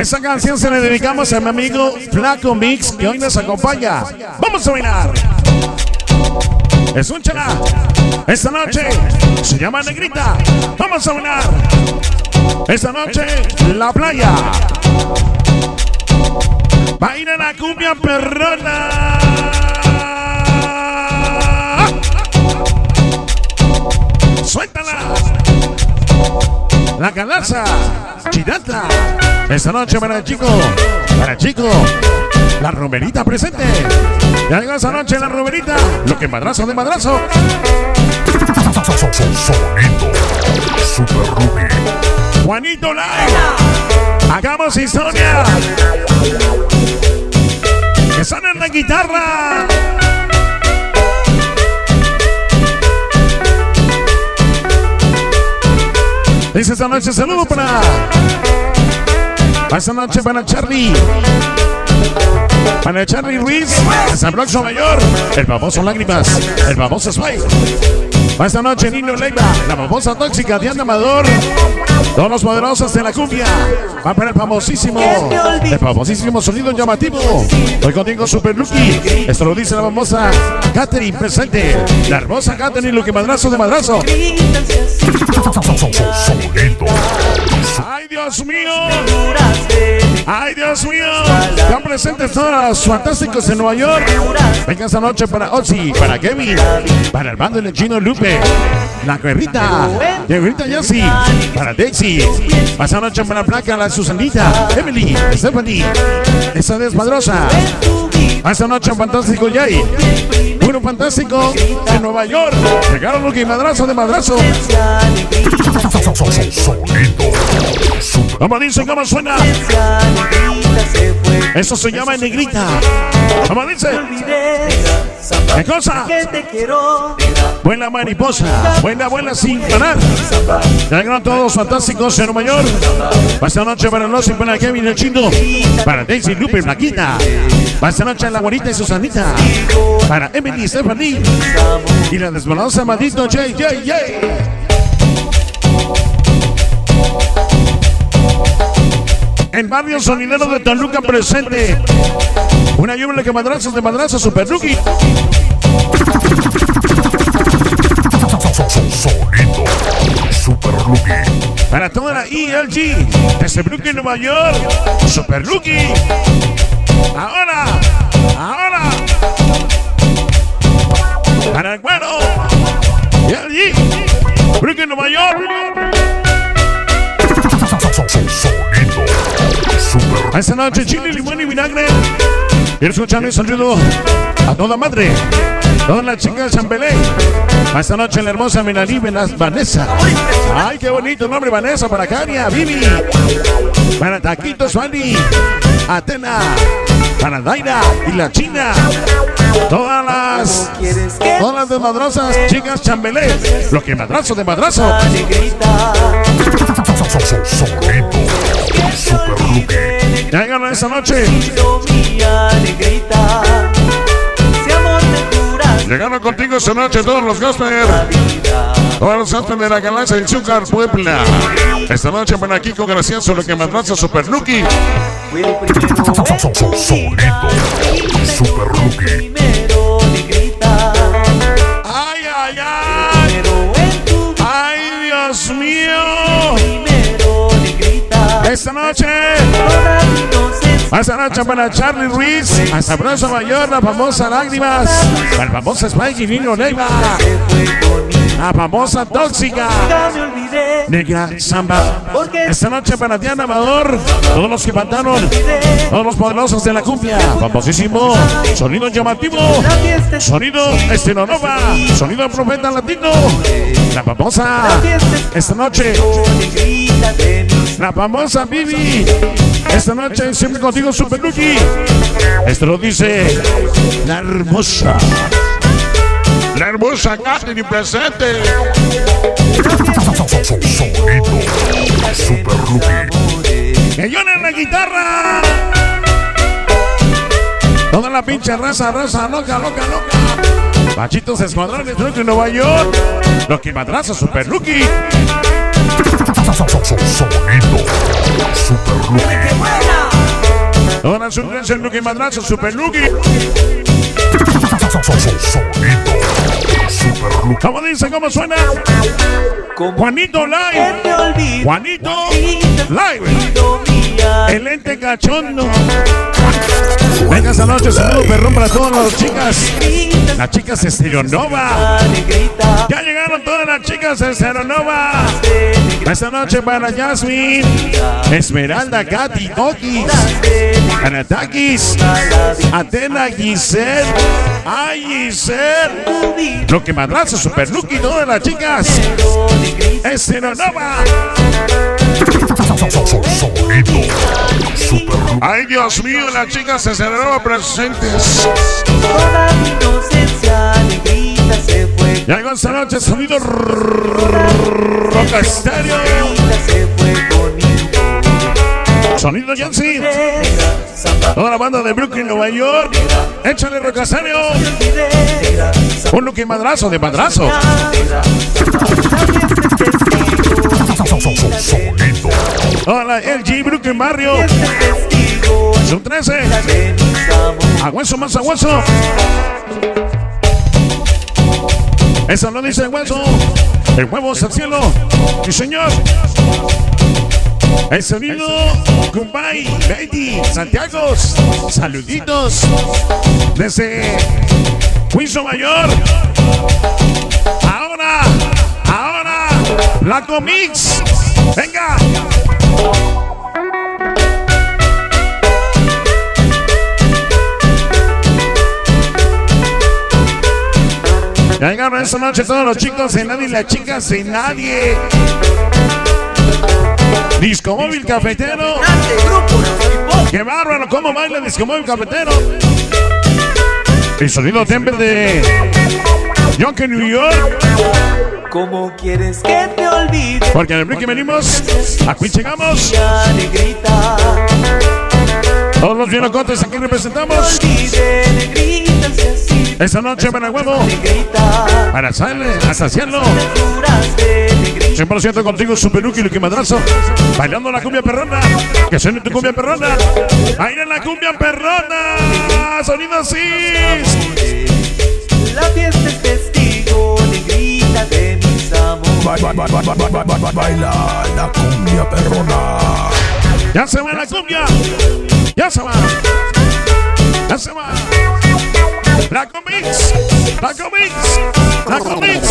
Esta canción se le dedicamos a mi amigo Flaco Mix que hoy nos acompaña. Vamos a bailar. Escúchala. Esta noche se llama Negrita. Vamos a bailar. Esta noche la playa. Baila la cumbia perrona. Suéltala. La calaza. Chirata. Esta noche para el chico. Para el chico. La romerita presente. Ya llegó esta noche la romerita. Lo que madrazo de madrazo. Sonido Super Ruby. Juanito Live. Hagamos historia. Esta noche saludo para. Esta noche para Charlie. Para Charlie Ruiz, San Bronx, Mayor, el famoso Lágrimas, el famoso Sway. Esta noche Nino Leiva, la famosa tóxica Diana Amador, todos los poderosos de la cumbia. Va para el famosísimo, el famosísimo sonido llamativo. Hoy contigo Super Lucky. Esto lo dice la famosa Katherine presente. La hermosa Katherine, que madrazo de madrazo. ¡Ay, Dios mío! ¡Ay, Dios mío! Están presentes todos los fantásticos en Nueva York. Venga esta noche para Ozzy, para Kevin, para el bando del chino Lupe, la guerrita, la guerrita Yassi, para Dexy. Esta noche para Placa, la Susanita, Emily, Stephanie, esa desmadrosa. Esta noche fantástico Jay. Uno fantástico en Nueva York. Llegaron los que madrazo de madrazo. Sonido ¿Cómo dice? ¿Cómo suena? Eso se llama negrita. ¿Cómo dice? ¿Qué cosa? Buena mariposa. Buena, buena sin parar. Llegaron todos fantásticos en York. Esta noche para los y para Kevin el chino. Para Daisy Lupe Blanquita. Esta noche la bonita y Susanita. Para Emily Stephanie. Y la desbalancada maldito Jay, El barrio sonidero de Toluca presente. Una lluvia que madrazos de madrazos super rookie. Sonido Super Ruby. Para toda la ELG. Desde Brooklyn, Nueva York. Super rookie. Ahora. Ahora. Para el cuero. ELG. Brooklyn, Nueva York. Super Esta noche chile, limón y vinagre. Y escuchando el saludo a toda madre. Todas las chicas de San Belén. Esta noche la hermosa Menalí Venas- Vanessa. Ay, qué bonito nombre, Vanessa, para Caria, Vivi. Para Taquito Suani. Atena. Para Daira y la China. Todas las. ¿Quieres que Todas las desmadrosas chicas chambelé. Lo que madrazo de madrazo. Sonido Super. Ya llegaron esta noche. Me Llegaron contigo esta noche todos los gospel. Todos los gospel de la galaxia del Zúcar Puebla. Esta noche para Kiko Gracioso, lo que madrazo Super Lucky. Super negrita. ¡Ay, ay, ay! ¡Ay, Dios mío! Esta noche, esta noche para Charlie Ruiz, a Sabroso Mayor, la famosa Lágrimas, para el famoso Spike y Nino Leiva, la famosa Tóxica. Negra Samba. Esta noche para Diana Amador, todos los que cantaron, todos los poderosos de la cumbia, famosísimo, sonido llamativo, sonido estilo nova, sonido profeta latino, la famosa, esta noche, la famosa Vivi, esta noche siempre contigo Super Lucky, esto lo dice la hermosa, la hermosa Katherine presente. Sonido Super Ruby. ¡Que en la guitarra! Toda la pinche raza, raza, loca, loca, loca. Machitos escuadrones, Brooklyn, Nueva York. Los que madraza, Super Lucky. Sonido Super buena. Hola, su el Lucky Madrazo, Super Lucky. Sonido Super Lucky. ¿Cómo dice? ¿Cómo suena? Juanito Live. Juanito Live. El ente cachondo. Esta noche, saludo perrón para todas las chicas. Las chicas de Stereonova. Negrita, Ya llegaron todas las chicas de Stereonova. Esta noche para Jasmine, Esmeralda, Katy, Toki, Anatakis, Atena, Giselle, ay Giselle. Lo que madrazo, Super Lucky, todas las chicas. Stereonova. Sonido. Ay Dios mío, las chicas de Presentes. Toda mi inocencia negrita se fue. Llegó esta noche sonido rock estéreo. Sonido zamba, Toda la banda de Brooklyn, Nueva York. Échale rock estéreo. Un Lucky madrazo de madrazo. Hola, LG Brooklyn Barrio. Sub 13. de mis amores. A hueso más a hueso. Eso no dice hueso. El huevo es al cielo. Sí, señor. El sonido. Kumbay, Betty, Santiago. Saluditos. Desde Juicio Mayor. Ahora, ahora, la Comix. Venga. Ya llegaron esta noche todos los chicos sin nadie y las chicas sin nadie. Disco móvil cafetero. Qué bárbaro, cómo baila Disco móvil cafetero. El sonido temple de Yonkey, New York. ¿Cómo quieres que te olvide? Porque en el break que venimos, aquí llegamos. Todos los bienocotes aquí representamos. olvide negrita, si así Esta noche huevo, negrita, para salir hasta cielo. juraste negrita. 100% contigo, Super Lucky, Lucky Madrazo. Bailando la cumbia perrona. Que suene tu cumbia perrona. Baila la cumbia perrona. Sonido así. La fiesta es testigo, negrita de mis amores. Ba- ba- ba- ba- ba- ba- ba- ba- Baila la cumbia perrona. Ya se va la cumbia. Ya se va. Ya se va. La comix. La comix. La comix.